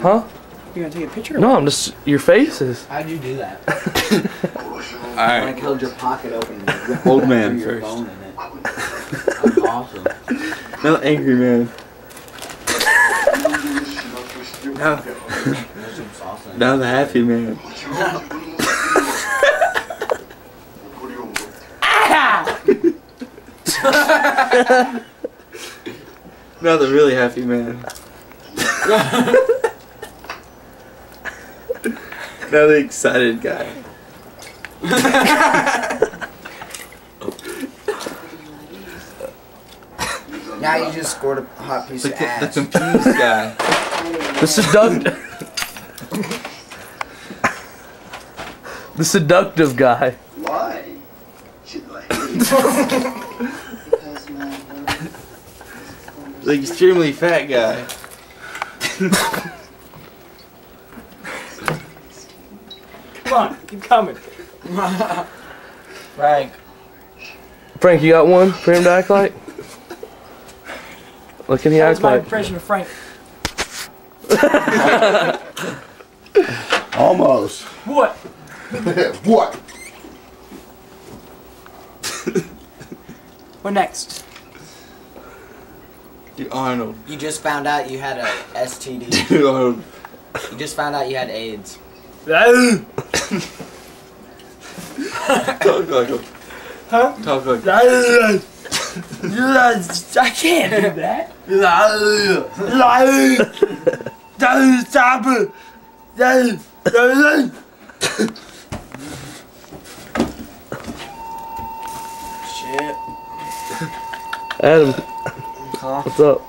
Huh? You gonna take a picture? No, I'm just your faces. How'd you do that? Alright. Like held your pocket open and Old man through your first. bone in it. That's awesome. Not angry man. Now, That's awesome. now the happy man. now the really happy man. now the excited guy. Now you just scored a hot piece The, of the confused guy. The seductive. the seductive guy. Why? Should like The extremely fat guy. Come on, keep coming. Frank. Frank, you got one for him to act like? Look at the That was act my like. impression of Frank. almost. What? what? What next? Dude, Arnold. You just found out you had a STD. Dude, Arnold. You just found out you had AIDS. Talk like a. Huh? Talk like. him. I can't do that. Stop it. Shit. Adam, Huh? what's up?